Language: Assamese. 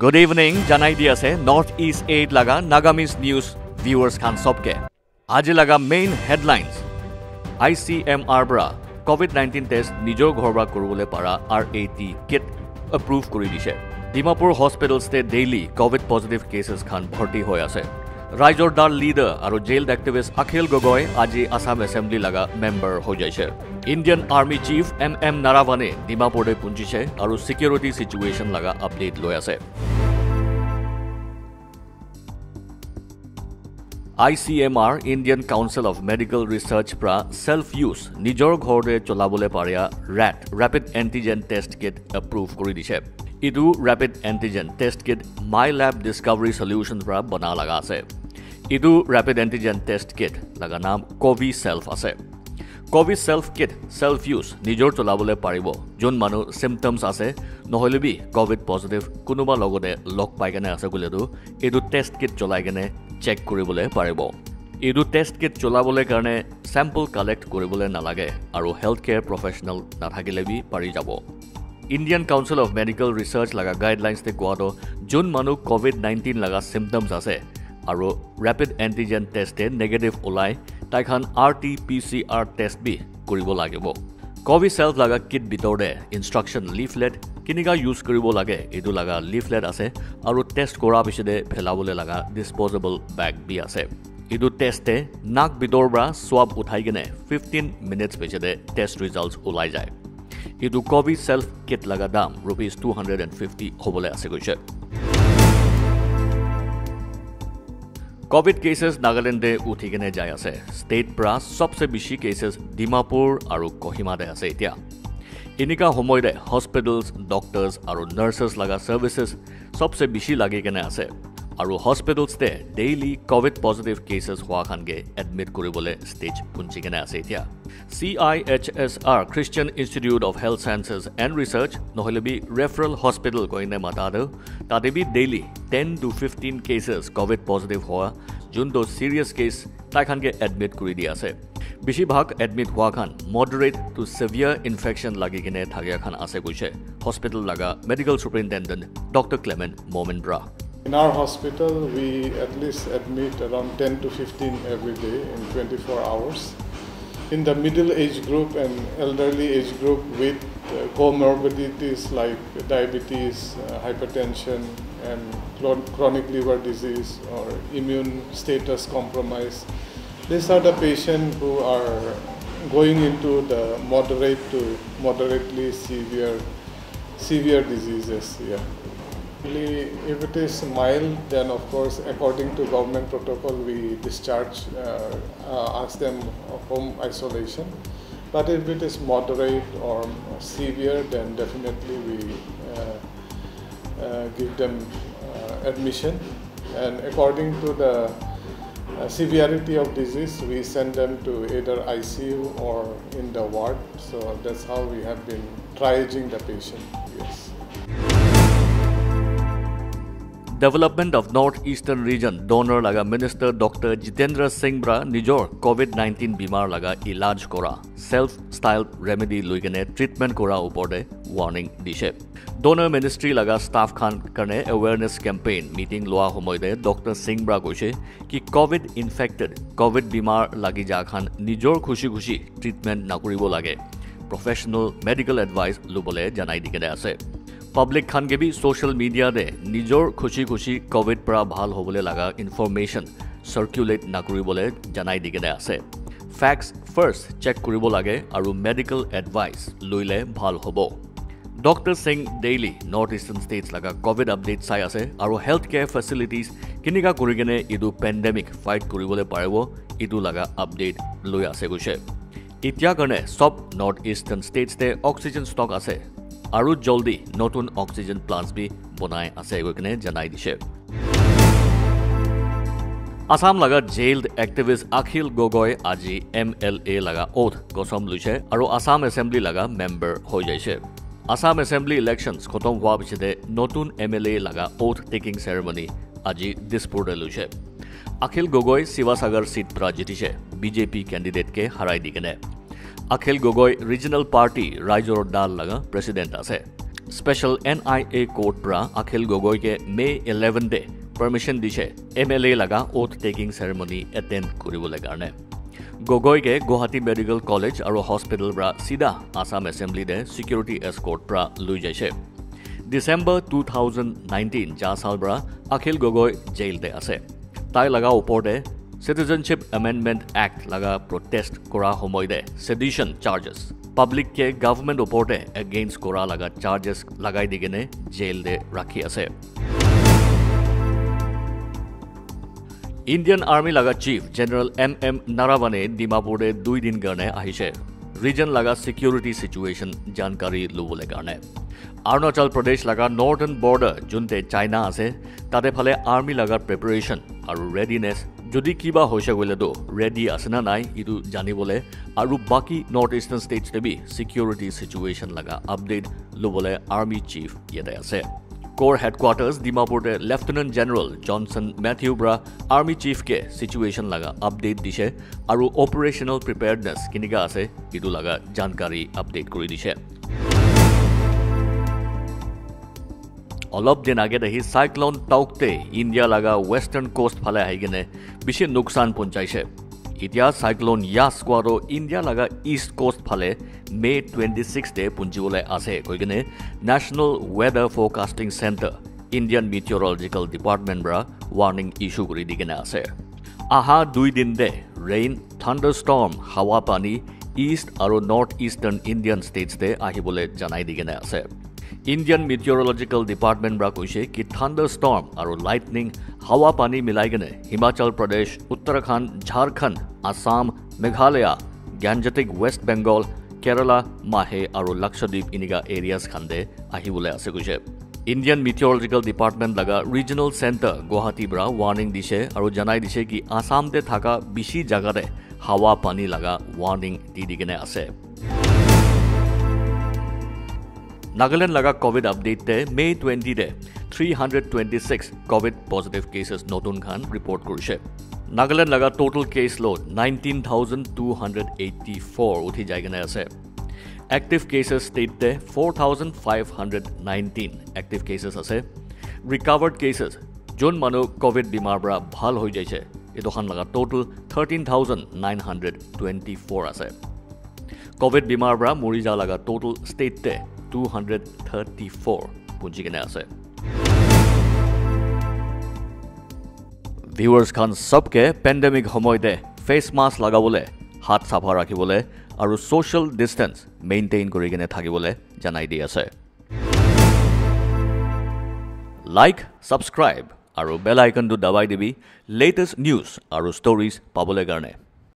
গুড ইভিনিং জানাই দি আছে নৰ্থ ইষ্ট এইট লগা নাগামিজ নিউজ ভিউৱাৰ্ছ খান চবকে আজি লগা main headlines I C M পৰা কভিড নাইণ্টিন টেষ্ট নিজৰ ঘৰৰ পৰা কৰিবলৈ পৰা R A T kit approve কৰি দিছে। ডিমাপুৰ হস্পিটেলছতে ডেইলি কভিড পজিটিভ কেছেছ খান ভৰ্তি হৈ আছে। ৰাইজৰ দল লিডাৰ আৰু জেইল্ড এক্টিভিষ্ট অখিল গগৈ আজি আছাম এছেম্বলি লগা মেম্বাৰ হৈ যাইছে Indian army chief M M নাৰাৱানে ডিমাপুৰতে পুঞ্জিছে আৰু ছিকিউৰিটি চিটুৱেশ্যন লগা আপডেট লৈ আছে I C M R Indian council of medical research পৰা ছেল্ফ ইউজ নিজৰ ঘৰতে চলাবলৈ পাৰা rate rapid antigen test kit approve কৰি দিছে ইটো rapid antigen test kit My Lab Discovery solution পৰা বনা লগা আছে ইটো ৰেপিড এণ্টিজেন টেষ্ট কিট লগা নাম কভি ছেল্ফ আছে CoviSelf kit self use নিজৰ চলাবলৈ পাৰিব যোন মানুহ চিমটমছ আছে নহ'লে বি কভিড পজিটিভ কোনোবা লগতে লগ পাই কেনে আছে বুলিতো এইটো টেষ্ট কিট চলাই কেনে চেক কৰিবলৈ পাৰিব এইটো টেষ্ট কিট চলাবলৈ কাৰণে চেম্পল কালেক্ট কৰিবলৈ নালাগে আৰু হেল্থ কেয়াৰ প্ৰফেচনেল নাথাকিলে বি পাৰি যাব Indian Council of Medical Research লগা গাইডলাইনছে কোৱাটো যোন মানুহ কভিড নাইণ্টিন লগা চিমটমছ আছে আৰু ৰেপিড এণ্টিজেন টেষ্টে নেগেটিভ ওলাই তাইখন R T P C R test B কৰিব লাগিব। কভি ছেল্ফ লগা কিট ভিতৰতে ইনষ্ট্ৰাকশ্যন লিফলেট কেনেকুৱা ইউজ কৰিব লাগে এইটো লগা লিফলেট আছে আৰু টেষ্ট কৰাৰ পিছতে পেলাবলৈ লগা ডিছপ'জেবল বেগ বি আছে। এইটো টেষ্টে নাক ভিতৰৰ পৰা চোৱাব উঠাই কিনে ফিফটিন মিনিটছ পিছতে টেষ্ট ৰিজাল্টছ ওলাই যায়। এইটো কভি ছেল্ফ কিট লগা দাম rupees two hundred and fifty হ'বলৈ আছে গৈছে কভিড কেছেছ নাগালেণ্ডে উঠি কেনে যাই আছে। ষ্টেট পৰা চবচে বেছি কেছেছ ডিমাপুৰ আৰু কহিমাতে আছে এতিয়া। এনেকুৱা সময়তে হস্পিটেলছ ডক্টৰ্ছ আৰু নাৰ্ছেছ লগা ছাৰ্ভিচেছ চবচে বেছি লাগি কেনে আছে। আৰু হস্পিটেলছতে ডেইলি কভিড পজিটিভ কেছেছ হোৱাখানকে এডমিট কৰিবলৈ ষ্টেজ পুঞ্চি কেনে আছে এতিয়া? C I H S R Christian Institute of Health Sciences and Research নহ'লে বি ৰেফাৰেল হস্পিটেল কৈনে মাতাদো তাতে B daily ten to fifteen cases covid positive হোৱা যোনটো ছিৰিয়াছ কেছ তাইখানকে এডমিট কৰি দি আছে। বেছিভাগ এডমিট হোৱাখান মডাৰেট টু ছেভিয়াৰ ইনফেকশ্যন লাগি কিনে থাকিয়াখান আছে কৈছে। হস্পিটেল লগা medical superintendent doctor Clement Momen bra In our hospital, we at least admit around 10 to 15 every day in 24 hours. In the middle age group and elderly age group with uh, comorbidities like diabetes, uh, hypertension, and chronic liver disease or immune status compromise, these are the patients who are going into the moderate to moderately severe severe diseases. Yeah. If it is mild, then of course, according to government protocol, we discharge, uh, uh, ask them home isolation. But if it is moderate or severe, then definitely we uh, uh, give them uh, admission. And according to the uh, severity of disease, we send them to either ICU or in the ward. So that's how we have been triaging the patient. Yes. Development of North Eastern region DoNER লগা মিনিষ্টাৰ ডক্টৰ জিতেন্দ্ৰ সিং ব্ৰা নিজৰ কভিড নাইণ্টিন বীমাৰ লগা ইলাজ কৰা ছেল্ফ ষ্টাইল ৰেমেডি লৈ কেনে ট্ৰিটমেণ্ট কৰাৰ ওপৰতে ৱাৰ্ণিং দিছে ডনৰ মিনিষ্ট্ৰী লগা ষ্টাফ খান কাৰণে এৱেৰনেছ কেম্পেইন মিটিং লোৱা সময়তে ডক্টৰ সিং ব্ৰা কৈছে কি কভিড ইনফেক্টেড কভিড বীমাৰ লাগি যা খান নিজৰ খুচি খুচি ট্ৰিটমেণ্ট নকৰিব লাগে প্ৰফেচনেল মেডিকেল এডভাইচ ল'বলৈ জনাই দি কেনে আছে পাব্লিক খানকে বি ছ'চিয়েল মিডিয়াতে নিজৰ খুচি খুচি কভিড পৰা ভাল হ'বলৈ লগা ইনফৰমেশ্যন চাৰ্কুলেট নকৰিবলৈ জনাই দি কেনে আছে ফেক্টছ ফাৰ্ষ্ট চেক কৰিব লাগে আৰু মেডিকেল এডভাইচ লৈলে ভাল হ'ব doctor Singh daily north eastern states লগা কভিড আপডেট চাই আছে আৰু হেল্থ কেয়াৰ ফেচিলিটিজ কেনেকুৱা কৰি কেনে এইটো পেণ্ডেমিক ফাইট কৰিবলৈ পাৰিব এইটো লগা আপডেট লৈ আছে গৈছে এতিয়া কাৰণে চব নৰ্থ ইষ্টাৰ্ণ ষ্টেটছতে অক্সিজেন ষ্টক আছে আৰু জলদি নতুন অক্সিজেন প্লাণ্টছ বি বনাই আছে গৈ কিনে জনাই দিছে। আছাম লগা জেইল্ড এক্টিভিষ্ট অখিল গগৈ আজি এম এল এ লগা ওথ গছম লৈছে আৰু আছাম এছেম্বলি লগা মেম্বাৰ হৈ যাইছে। আছাম এছেম্বলি ইলেকশ্যনছ খতম হোৱাৰ পিছতে নতুন এম এল এ লগা ওথ টেকিং চেৰেমনি আজি দিছপুৰতে লৈছে। অখিল গগৈ শিৱাসাগৰ ছিট পৰা জিতিছে। বিজেপি কেণ্ডিডেটকে হাৰাই দি কেনে। অখিল গগৈ ৰিজনেল পাৰ্টি ৰাইজৰ ডাল লগা প্ৰেচিডেণ্ট আছে special N I A court পৰা অখিল গগৈকে মে ইলেভেনতে পাৰ্মিশ্যন দিছে এম এল এ লগা অ'থ টেকিং চেৰেমনি এটেণ্ড কৰিবলৈ কাৰণে গগৈকে গুৱাহাটী মেডিকেল কলেজ আৰু হস্পিটেলৰ পৰা চিধা আছাম এছেম্বলিতে ছিকিউৰিটি এছকৰ্ট পৰা লৈ যাইছে ডিচেম্বৰ টু থাউজেণ্ড নাইনটিন যা চাল পৰা অখিল গগৈ জেইলতে আছে তাই লগা ওপৰতে চিটিজেনশ্বিপ এমেণ্ডমেণ্ট এক্ট লগা প্ৰটেষ্ট কৰা সময়তে চেডিশ্যন চাৰ্জেছ পাব্লিককে গভৰ্ণমেণ্ট ওপৰতে এগেইনষ্ট কৰা লগা চাৰ্জেছ লগাই দি কিনে জেইলতে ৰাখি আছে ইণ্ডিয়ান আৰ্মি লগা chief general M M Naravane ডিমাপুৰে দুই দিন কাৰণে আহিছে ৰিজন লগা ছিকিউৰিটি চিটুৱেশ্যন জানকাৰী ল'বলৈ কাৰণে অৰুণাচল প্ৰদেশ লগা নৰ্থাৰ্ণ বৰ্ডাৰ যোনতে চাইনা আছে তাতে ফালে আৰ্মি লগাৰ প্ৰিপেৰেশ্যন আৰু ৰেডিনেছ যদি কিবা হৈছে গ'লেতো ৰেডি আছে নে নাই এইটো জানিবলৈ আৰু বাকী নৰ্থ ইষ্টাৰ্ণ ষ্টেটছ বি ছিকিউৰিটি চিটুৱেশ্যন লগা আপডেট ল'বলৈ আৰ্মি চিফ ইয়াতে আছে। কোৰ হেডকোৱাৰ্টাৰ্ছ ডিমাপুৰতে লেফটেনেণ্ট জেনেৰেল জনছন মেথিউ পৰা আৰ্মি চিফকে চিটুৱেশ্যন লগা আপডেট দিছে আৰু অপাৰেশ্যনেল প্ৰিপেয়াৰনেছ কেনেকুৱা আছে এইটো লগা জানকাৰী আপডেট কৰি দিছে। অলপ দিন আহি চাইক্লন টাউকতে ইণ্ডিয়া লগা ৱেষ্টাৰ্ণ কোষ্ট ফালে আহি কিনে বেছি লোকচান পঞ্চাইছে। এতিয়া চাইক্লন য়াছ স্কোৱাডো ইণ্ডিয়া লগা ইষ্ট কোষ্ট ফালে মে টুৱেণ্টি ছিক্সতে পুঞ্জিবলৈ আছে। কৈ কিনে National Weather Forecasting Centre Indian Meteorological Department পৰা ৱাৰ্ণিং ইছ্যু কৰি দি কিনে আছে। আহা দুই দিনতে ৰেইন থাণ্ডাৰ ষ্টৰ্ম হাৱা পানী ইষ্ট আৰু নৰ্থ ইষ্টাৰ্ণ ইণ্ডিয়ান ষ্টেটছতে আহিবলৈ জনাই দি কিনে আছে। ইণ্ডিয়ান মিটিঅ'ৰলজিকেল পৰা কৈছে কি থাণ্ডাৰ ষ্টৰ্ম আৰু লাইটনিং হাৱা পানী মিলাই কিনে হিমাচল প্ৰদেশ উত্তৰাখণ্ড ঝাৰখণ্ড আছাম মেঘালয়া জ্ঞানজ্যোতিক ৱেষ্ট বেংগল কেৰালা মাহে আৰু লক্ষদ্বীপ এনেকুৱা এৰিয়াছ খান্দে আহিবলৈ আছে কৈছে ইণ্ডিয়ান মিটিঅ'ৰলজিকেল ডিপাৰ্টমেণ্ট লগা ৰিজনেল চেণ্টাৰ গুৱাহাটীৰ পৰা ৱাৰ্ণিং দিছে আৰু জনাই দিছে কি আছামতে থকা বেছি জেগাতে হাৱা পানী লগা ৱাৰ্ণিং দি দি কিনে আছে নাগালেণ্ড লগা কোভিড আপডেটে May টুৱেণ্টিতে three hundred twenty six covid positive cases নতুন খান ৰিপৰ্ট কৰিছে নাগালেণ্ড লগা total case load nineteen thousand two hundred eighty four উঠি যাই কিনে আছে active cases ষ্টেটতে four thousand five hundred nineteen active cases আছে ৰিকাভাৰ্ড কেছেছ যোন মানুহ কোভিড বেমাৰ পৰা ভাল হৈ যাইছে এইটোখন লগা total thirteen thousand nine hundred twenty four আছে কোভিড বেমাৰ পৰা মৰি যোৱা লগা টোটেল ষ্টেটতে টু হাণ্ড্ৰেড থাৰ্টি ফ'ৰ পুঞ্জি কিনে আছে ভিউৱাৰ্ছ খান চবকে পেণ্ডেমিক সময়তে ফেচ মাস্ক লগাবলৈ হাত চাফা ৰাখিবলৈ আৰু ছ'চিয়েল ডিষ্টেঞ্চ মেইনটেইন কৰি কিনে থাকিবলৈ জনাই দি আছে লাইক ছাবস্ক্ৰাইব আৰু বেল আইকনটো দবাই দিবি লেটেষ্ট নিউজ আৰু ষ্টৰিজ পাবলৈ কাৰণে